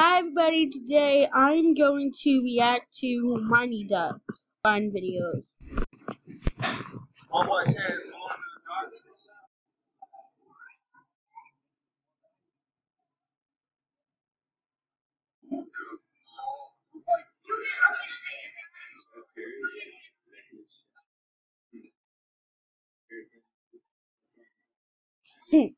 Hi everybody, today I'm going to react to MightyDuck's fun videos.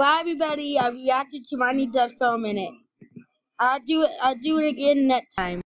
Bye everybody, I reacted to MightyDuck's for a minute. I'll do it I'll do it again next time.